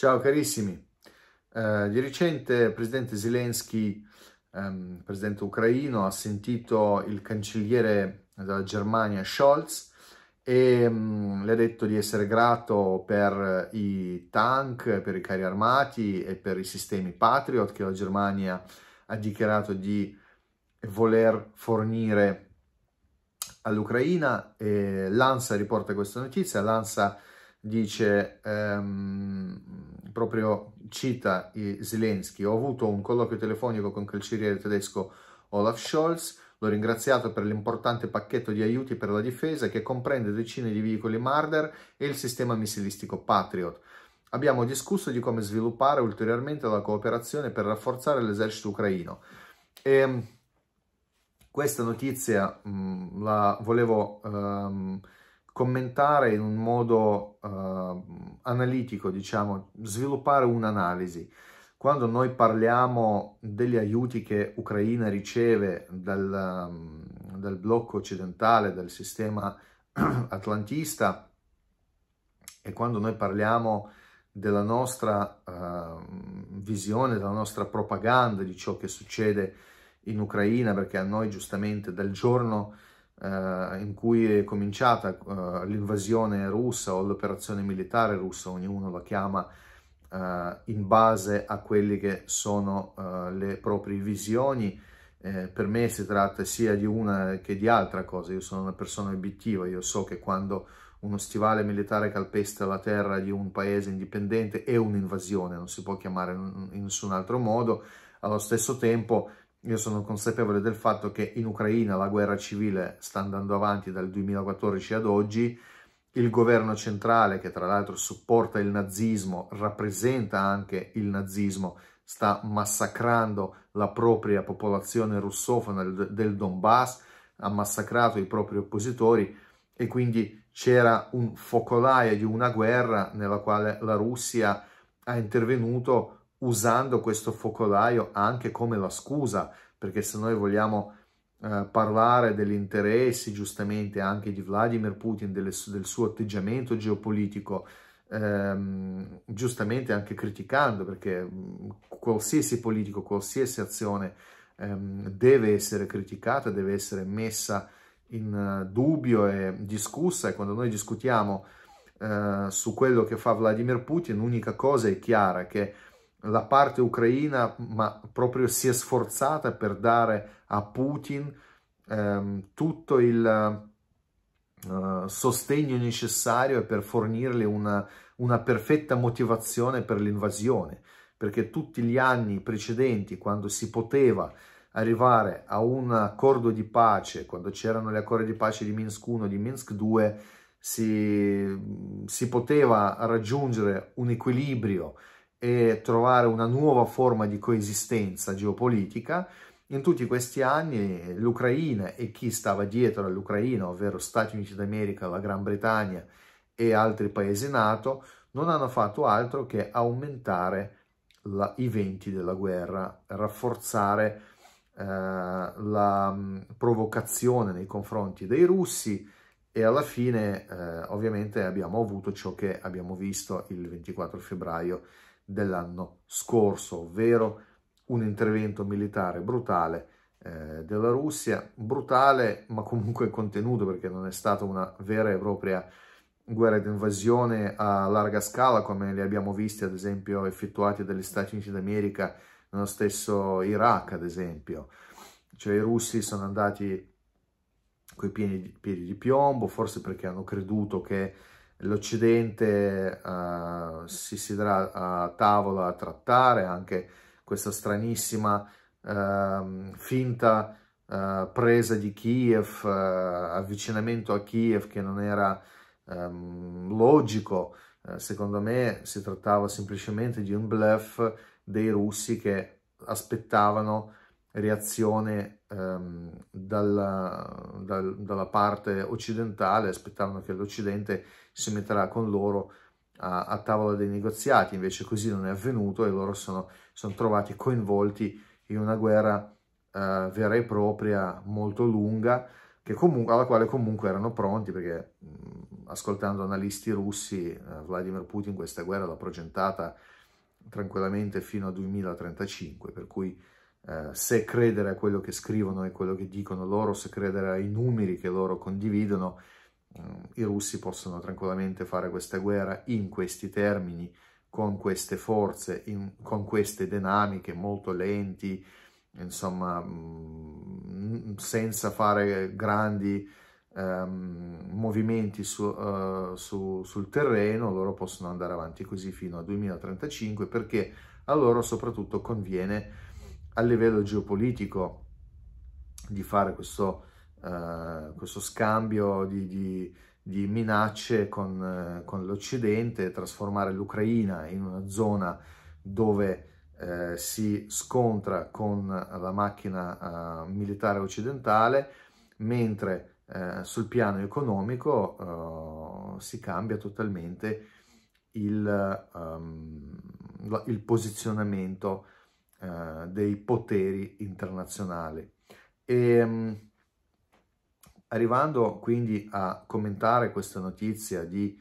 Ciao carissimi, eh, di recente il presidente Zelensky, ehm, presidente ucraino, ha sentito il cancelliere della Germania Scholz e um, le ha detto di essere grato per i tank, per i carri armati e per i sistemi Patriot che la Germania ha dichiarato di voler fornire all'Ucraina. L'ANSA riporta questa notizia, l'ANSA dice ehm, proprio cita Zelensky ho avuto un colloquio telefonico con il cancelliere tedesco Olaf Scholz l'ho ringraziato per l'importante pacchetto di aiuti per la difesa che comprende decine di veicoli Marder e il sistema missilistico Patriot. Abbiamo discusso di come sviluppare ulteriormente la cooperazione per rafforzare l'esercito ucraino. E ehm, questa notizia mh, la volevo um, commentare in un modo uh, analitico, diciamo, sviluppare un'analisi. Quando noi parliamo degli aiuti che Ucraina riceve dal, um, dal blocco occidentale, dal sistema atlantista, e quando noi parliamo della nostra uh, visione, della nostra propaganda di ciò che succede in Ucraina, perché a noi giustamente dal giorno in cui è cominciata eh, l'invasione russa o l'operazione militare russa, ognuno la chiama eh, in base a quelle che sono eh, le proprie visioni. Eh, per me si tratta sia di una che di altra cosa, io sono una persona obiettiva, io so che quando uno stivale militare calpesta la terra di un paese indipendente è un'invasione, non si può chiamare in nessun altro modo, allo stesso tempo io sono consapevole del fatto che in Ucraina la guerra civile sta andando avanti dal 2014 ad oggi, il governo centrale, che tra l'altro supporta il nazismo, rappresenta anche il nazismo, sta massacrando la propria popolazione russofona del Donbass, ha massacrato i propri oppositori e quindi c'era un focolaio di una guerra nella quale la Russia ha intervenuto usando questo focolaio anche come la scusa, perché se noi vogliamo eh, parlare degli interessi giustamente anche di Vladimir Putin, delle, del suo atteggiamento geopolitico, ehm, giustamente anche criticando, perché mm, qualsiasi politico, qualsiasi azione ehm, deve essere criticata, deve essere messa in uh, dubbio e discussa. E quando noi discutiamo uh, su quello che fa Vladimir Putin, l'unica cosa è chiara che la parte ucraina ma proprio si è sforzata per dare a Putin ehm, tutto il uh, sostegno necessario e per fornirgli una, una perfetta motivazione per l'invasione, perché tutti gli anni precedenti, quando si poteva arrivare a un accordo di pace, quando c'erano gli accordi di pace di Minsk 1 e di Minsk 2, si, si poteva raggiungere un equilibrio e trovare una nuova forma di coesistenza geopolitica. In tutti questi anni l'Ucraina e chi stava dietro all'Ucraina, ovvero Stati Uniti d'America, la Gran Bretagna e altri paesi NATO, non hanno fatto altro che aumentare la, i venti della guerra, rafforzare eh, la mh, provocazione nei confronti dei russi e alla fine eh, ovviamente abbiamo avuto ciò che abbiamo visto il 24 febbraio dell'anno scorso, ovvero un intervento militare brutale eh, della Russia, brutale ma comunque contenuto perché non è stata una vera e propria guerra d'invasione a larga scala come li abbiamo visti ad esempio effettuati dagli Stati Uniti d'America nello stesso Iraq ad esempio. Cioè i russi sono andati coi piedi, piedi di piombo, forse perché hanno creduto che l'Occidente uh, si siederà a tavola a trattare anche questa stranissima uh, finta uh, presa di Kiev, avvicinamento a Kiev che non era um, logico, secondo me si trattava semplicemente di un bluff dei russi che aspettavano reazione um, dalla, dal, dalla parte occidentale, aspettavano che l'Occidente si metterà con loro a, a, tavola dei negoziati, invece così non è avvenuto e loro sono, sono trovati coinvolti in una guerra uh, vera e propria, molto lunga, comunque, alla quale comunque erano pronti perché mh, ascoltando analisti russi, eh, Vladimir Putin questa guerra l'ha progettata tranquillamente fino al 2035, per cui eh, se credere a quello che scrivono e quello che dicono loro, se credere ai numeri che loro condividono, eh, i russi possono tranquillamente fare questa guerra in questi termini, con queste forze, in, con queste dinamiche molto lenti, insomma, mm, senza fare grandi um, movimenti su, uh, su, sul terreno, loro possono andare avanti così fino al 2035 perché a loro soprattutto conviene a livello geopolitico di fare questo, uh, questo scambio di, di, di minacce con, uh, con l'Occidente, trasformare l'Ucraina in una zona dove uh, si scontra con la macchina militare occidentale, mentre sul piano economico si cambia totalmente il, um, il posizionamento eh, dei poteri internazionali. E, um, arrivando quindi a commentare questa notizia di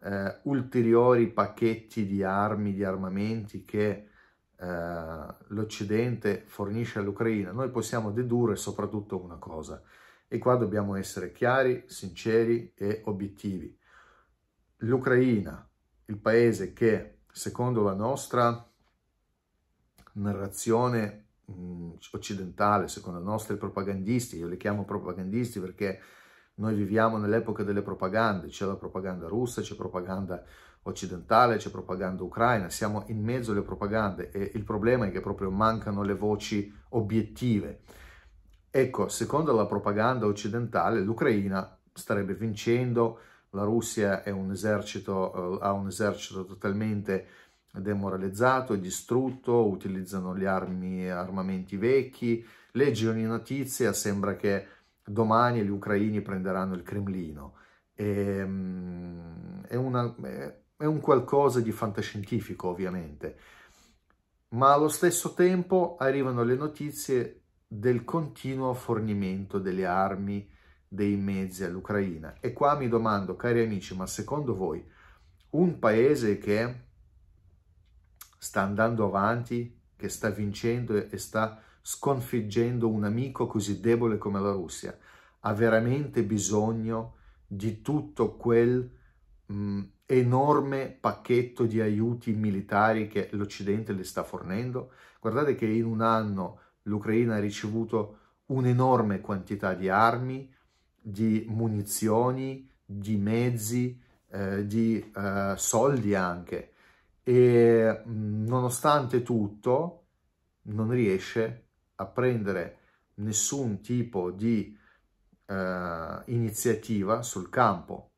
eh, ulteriori pacchetti di armi, di armamenti che eh, l'Occidente fornisce all'Ucraina, noi possiamo dedurre soprattutto una cosa, e qua dobbiamo essere chiari, sinceri e obiettivi. L'Ucraina, il paese che secondo la nostra narrazione occidentale, secondo i nostri propagandisti, io li chiamo propagandisti perché noi viviamo nell'epoca delle propagande, c'è la propaganda russa, c'è propaganda occidentale, c'è propaganda ucraina, siamo in mezzo alle propagande e il problema è che proprio mancano le voci obiettive. Ecco, secondo la propaganda occidentale, l'Ucraina starebbe vincendo, la Russia un esercito, uh, ha un esercito totalmente demoralizzato, distrutto, utilizzano gli armi, armamenti vecchi, leggi ogni notizia, sembra che domani gli ucraini prenderanno il Cremlino. E, ehm, è, una, è un qualcosa di fantascientifico ovviamente, ma allo stesso tempo arrivano le notizie del continuo fornimento delle armi, dei mezzi all'Ucraina. E qua mi domando, cari amici, ma secondo voi un paese che sta andando avanti, che sta vincendo e sta sconfiggendo un amico così debole come la Russia, ha veramente bisogno di tutto quel mh, enorme pacchetto di aiuti militari che l'Occidente le sta fornendo? Guardate che in un anno l'Ucraina ha ricevuto un'enorme quantità di armi, di munizioni, di mezzi, eh, di eh, soldi anche e nonostante tutto non riesce a prendere nessun tipo di eh, iniziativa sul campo.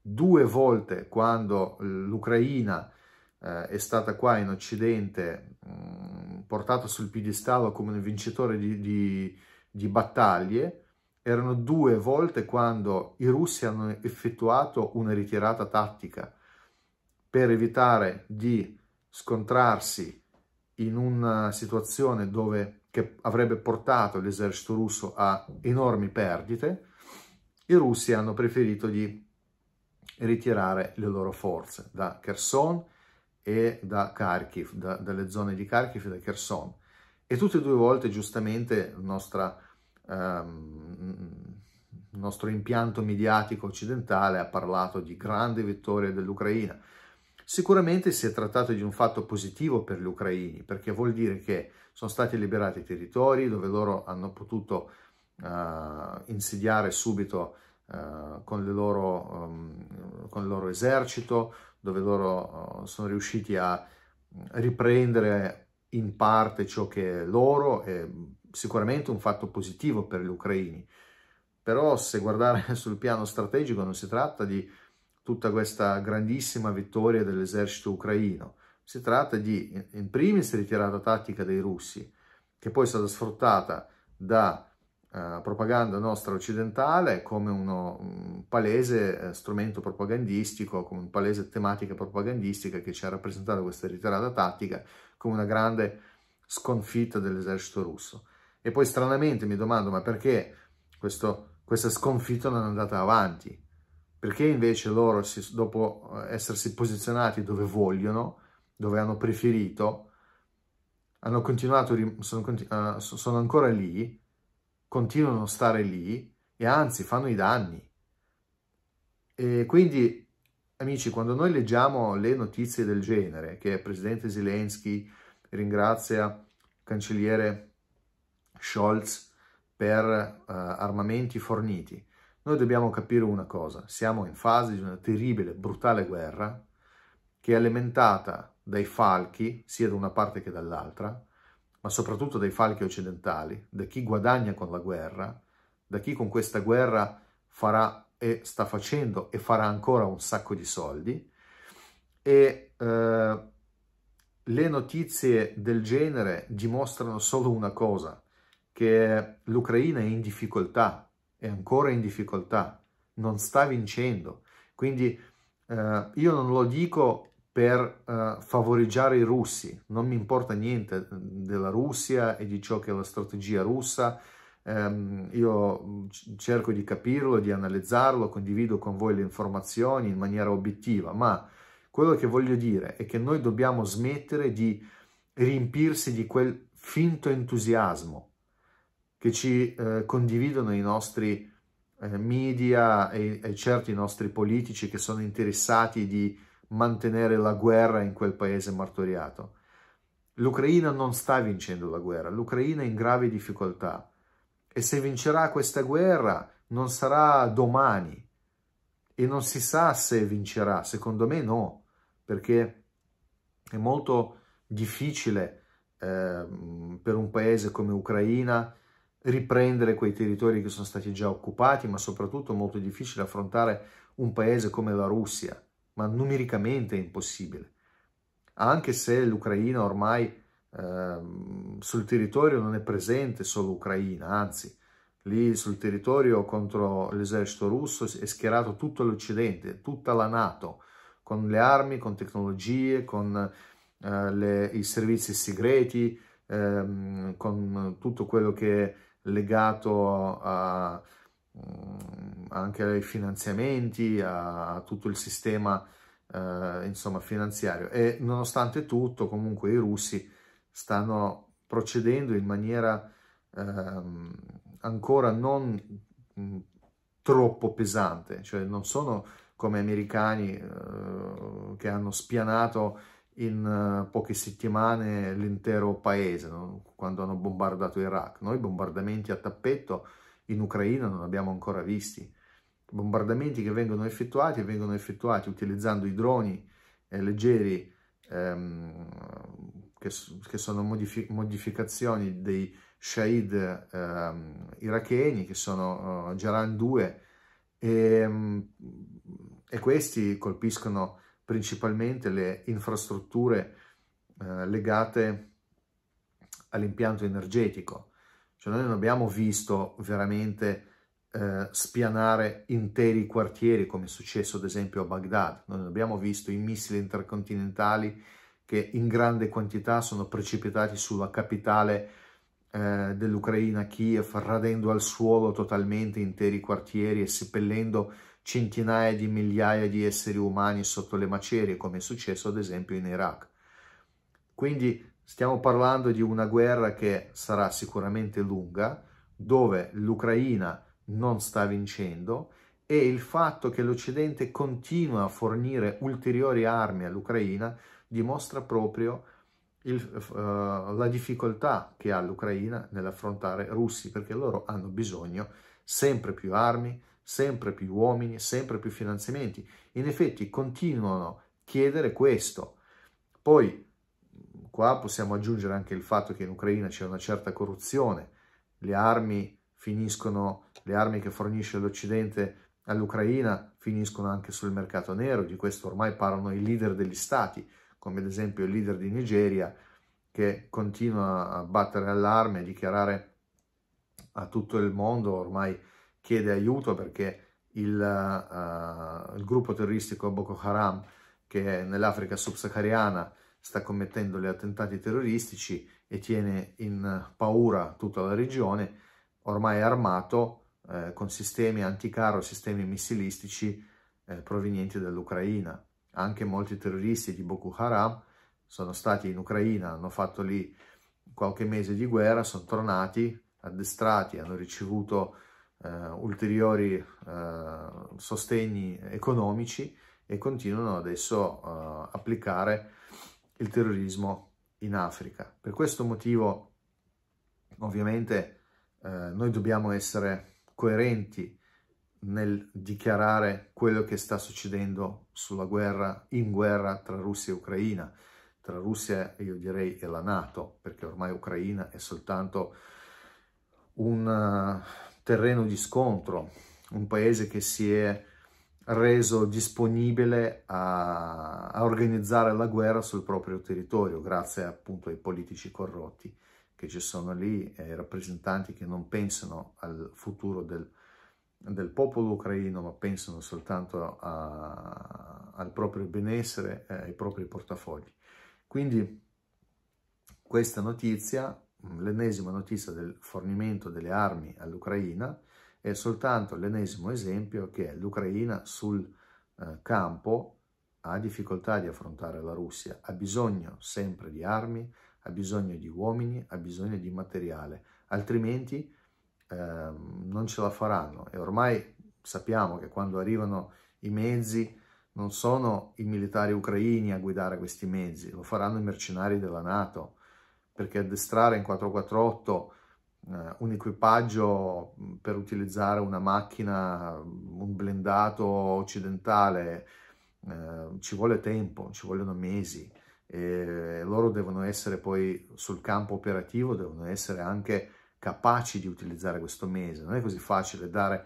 Due volte quando l'Ucraina eh, è stata qua in Occidente mh, portata sul piedistallo come vincitore di, di, di battaglie, erano due volte quando i russi hanno effettuato una ritirata tattica per evitare di scontrarsi in una situazione dove, che avrebbe portato l'esercito russo a enormi perdite, i russi hanno preferito di ritirare le loro forze da Kherson e da Kharkiv, da, dalle zone di Kharkiv e da Kherson. E tutte e due volte, giustamente, il nostra, um, nostro impianto mediatico occidentale ha parlato di grande vittoria dell'Ucraina. Sicuramente si è trattato di un fatto positivo per gli ucraini, perché vuol dire che sono stati liberati territori dove loro hanno potuto uh, insediare subito uh, con, loro, um, con, il loro esercito, dove loro uh, sono riusciti a riprendere in parte ciò che è loro, è sicuramente un fatto positivo per gli ucraini. Però se guardare sul piano strategico non si tratta di tutta questa grandissima vittoria dell'esercito ucraino. Si tratta di, in primis, ritirata tattica dei russi, che poi è stata sfruttata da uh, propaganda nostra occidentale come uno, un palese uh, strumento propagandistico, come un palese tematica propagandistica che ci ha rappresentato questa ritirata tattica come una grande sconfitta dell'esercito russo. E poi stranamente mi domando, ma perché questo, questa sconfitta non è andata avanti? Perché invece loro, dopo essersi posizionati dove vogliono, dove hanno preferito, hanno continuato, sono, sono ancora lì, continuano a stare lì e anzi fanno i danni. E quindi, amici, quando noi leggiamo le notizie del genere, che il presidente Zelensky ringrazia il cancelliere Scholz per uh, armamenti forniti, noi dobbiamo capire una cosa, siamo in fase di una terribile, brutale guerra che è alimentata dai falchi, sia da una parte che dall'altra, ma soprattutto dai falchi occidentali, da chi guadagna con la guerra, da chi con questa guerra farà e sta facendo e farà ancora un sacco di soldi. E eh, le notizie del genere dimostrano solo una cosa, che l'Ucraina è in difficoltà, è ancora in difficoltà, non sta vincendo. Quindi eh, io non lo dico per eh, favoreggiare i russi, non mi importa niente della Russia e di ciò che è la strategia russa, eh, io cerco di capirlo, di analizzarlo, condivido con voi le informazioni in maniera obiettiva, ma quello che voglio dire è che noi dobbiamo smettere di riempirsi di quel finto entusiasmo che ci eh, condividono i nostri eh, media e, e certi nostri politici che sono interessati di mantenere la guerra in quel paese martoriato. L'Ucraina non sta vincendo la guerra, l'Ucraina è in gravi difficoltà e se vincerà questa guerra non sarà domani e non si sa se vincerà, secondo me no, perché è molto difficile eh, per un paese come Ucraina riprendere quei territori che sono stati già occupati, ma soprattutto molto difficile affrontare un paese come la Russia, ma numericamente è impossibile. Anche se l'Ucraina ormai eh, sul territorio non è presente solo Ucraina, anzi, lì sul territorio contro l'esercito russo è schierato tutto l'Occidente, tutta la Nato, con le armi, con tecnologie, con eh, le, i servizi segreti, ehm, con tutto quello che è legato a, mm, anche ai finanziamenti, a tutto il sistema eh, insomma, finanziario. E nonostante tutto comunque i russi stanno procedendo in maniera eh, ancora non mm, troppo pesante, cioè non sono come americani eh, che hanno spianato in uh, poche settimane l'intero paese no? quando hanno bombardato Iraq. Noi bombardamenti a tappetto in Ucraina non abbiamo ancora visti. Bombardamenti che vengono effettuati e vengono effettuati utilizzando i droni eh, leggeri ehm, che, che, sono modifi modificazioni dei Shahid ehm, iracheni che sono uh, Jaran 2 e, um, e questi colpiscono principalmente le infrastrutture eh, legate all'impianto energetico. Cioè noi non abbiamo visto veramente eh, spianare interi quartieri come è successo ad esempio a Baghdad, noi non abbiamo visto i missili intercontinentali che in grande quantità sono precipitati sulla capitale eh, dell'Ucraina, Kiev, radendo al suolo totalmente interi quartieri e seppellendo centinaia di migliaia di esseri umani sotto le macerie, come è successo ad esempio in Iraq. Quindi stiamo parlando di una guerra che sarà sicuramente lunga, dove l'Ucraina non sta vincendo e il fatto che l'Occidente continua a fornire ulteriori armi all'Ucraina dimostra proprio il, uh, la difficoltà che ha l'Ucraina nell'affrontare russi, perché loro hanno bisogno sempre più armi, sempre più uomini, sempre più finanziamenti. In effetti continuano a chiedere questo. Poi qua possiamo aggiungere anche il fatto che in Ucraina c'è una certa corruzione, le armi finiscono, le armi che fornisce l'Occidente all'Ucraina finiscono anche sul mercato nero, di questo ormai parlano i leader degli stati, come ad esempio il leader di Nigeria, che continua a battere allarme, a dichiarare a tutto il mondo ormai chiede aiuto perché il, uh, il gruppo terroristico Boko Haram che nell'Africa subsahariana sta commettendo gli attentati terroristici e tiene in paura tutta la regione, ormai armato eh, con sistemi anticarro, sistemi missilistici eh, provenienti dall'Ucraina. Anche molti terroristi di Boko Haram sono stati in Ucraina, hanno fatto lì qualche mese di guerra, sono tornati addestrati, hanno ricevuto eh, ulteriori eh, sostegni economici e continuano adesso a applicare il terrorismo in Africa. Per questo motivo ovviamente eh, noi dobbiamo essere coerenti nel dichiarare quello che sta succedendo sulla guerra, in guerra tra Russia e Ucraina, tra Russia io direi e la Nato, perché ormai Ucraina è soltanto un terreno di scontro, un paese che si è reso disponibile a, a, organizzare la guerra sul proprio territorio grazie appunto ai politici corrotti che ci sono lì, ai rappresentanti che non pensano al futuro del, del popolo ucraino ma pensano soltanto a, al proprio benessere ai propri portafogli. Quindi questa notizia, l'ennesima notizia del fornimento delle armi all'Ucraina, è soltanto l'ennesimo esempio che l'Ucraina sul eh, campo ha difficoltà di affrontare la Russia, ha bisogno sempre di armi, ha bisogno di uomini, ha bisogno di materiale, altrimenti eh, non ce la faranno. E ormai sappiamo che quando arrivano i mezzi non sono i militari ucraini a guidare questi mezzi, lo faranno i mercenari della Nato, perché addestrare in 448 eh, un equipaggio mm, per utilizzare una macchina, mm, un blendato occidentale, eh, ci vuole tempo, ci vogliono mesi e loro devono essere poi sul campo operativo, devono essere anche capaci di utilizzare questo mese. Non è così facile dare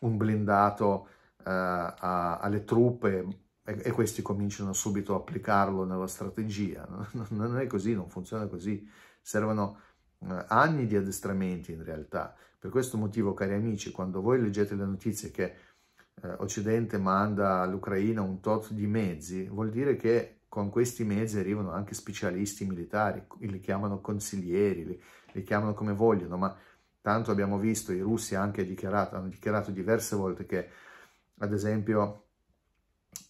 un blindato eh, a, alle truppe e, questi cominciano subito a applicarlo nella strategia. Non è così, non funziona così. Servono eh, anni di addestramenti in realtà. Per questo motivo, cari amici, quando voi leggete le notizie che eh, Occidente manda all'Ucraina un tot di mezzi, vuol dire che con questi mezzi arrivano anche specialisti militari, li chiamano consiglieri, li, li chiamano come vogliono, ma tanto abbiamo visto, i russi anche dichiarato, hanno dichiarato diverse volte che, ad esempio,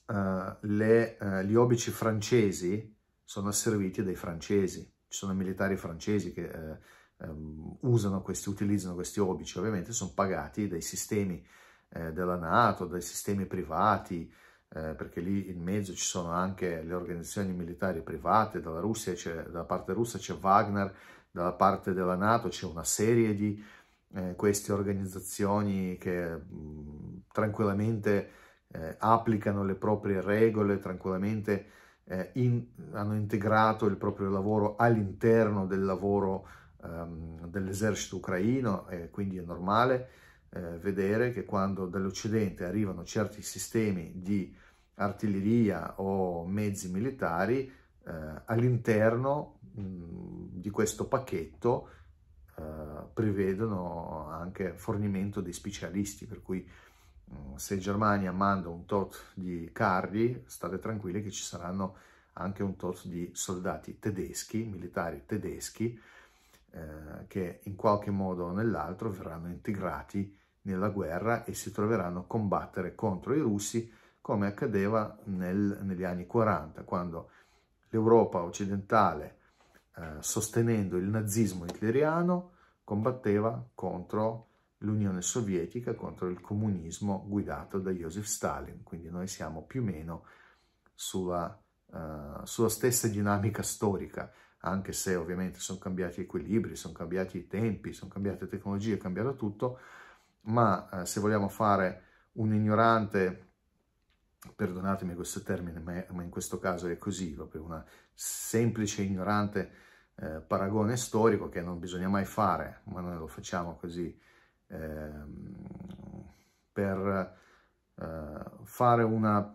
uh, le, uh, gli obici francesi sono asserviti dai francesi, ci sono militari francesi che eh, um, usano questi, utilizzano questi obici, ovviamente sono pagati dai sistemi eh, della Nato, dai sistemi privati, eh, perché lì in mezzo ci sono anche le organizzazioni militari private, dalla, Russia dalla parte russa c'è Wagner, dalla parte della Nato c'è una serie di eh, queste organizzazioni che mh, tranquillamente eh, applicano le proprie regole, tranquillamente eh, in, hanno integrato il proprio lavoro all'interno del lavoro ehm, dell'esercito ucraino e quindi è normale eh, vedere che quando dall'Occidente arrivano certi sistemi di artiglieria o mezzi militari, eh, all'interno di questo pacchetto eh, prevedono anche fornimento di specialisti, per cui Mm, se Germania manda un tot di carri, state tranquilli che ci saranno anche un tot di soldati tedeschi, militari tedeschi, eh, che in qualche modo o nell'altro verranno integrati nella guerra e si troveranno a combattere contro i russi come accadeva nel, negli anni 40, quando l'Europa occidentale, eh, sostenendo il nazismo hitleriano, combatteva contro l'Unione Sovietica contro il comunismo guidato da Joseph Stalin, quindi noi siamo più o meno sulla, uh, sulla stessa dinamica storica, anche se ovviamente sono cambiati gli equilibri, sono cambiati i tempi, sono cambiate le tecnologie, è cambiato tutto, ma uh, se vogliamo fare un ignorante, perdonatemi questo termine, ma, ma in questo caso è così, proprio una semplice ignorante eh, paragone storico che non bisogna mai fare, ma noi lo facciamo così per, eh, fare una,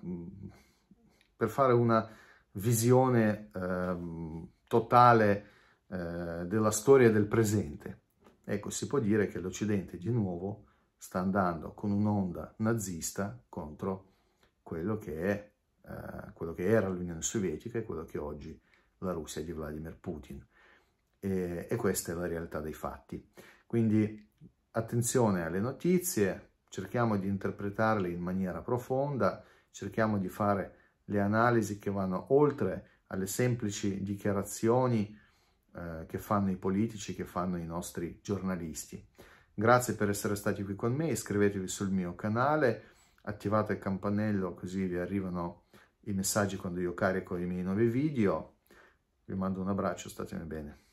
per fare una visione ehm, totale eh, della storia del presente. Ecco, si può dire che l'Occidente di nuovo sta andando con un'onda nazista contro quello che, è, eh, quello che era l'Unione Sovietica e quello che oggi la Russia di Vladimir Putin. E, e questa è la realtà dei fatti. Quindi attenzione alle notizie, cerchiamo di interpretarle in maniera profonda cerchiamo di fare le analisi che vanno oltre alle semplici dichiarazioni eh, che fanno i politici, che fanno i nostri giornalisti. Grazie per essere stati qui con me, iscrivetevi sul mio canale, attivate il campanello così vi arrivano i messaggi quando io carico i miei nuovi video. Vi mando un abbraccio, statemi bene.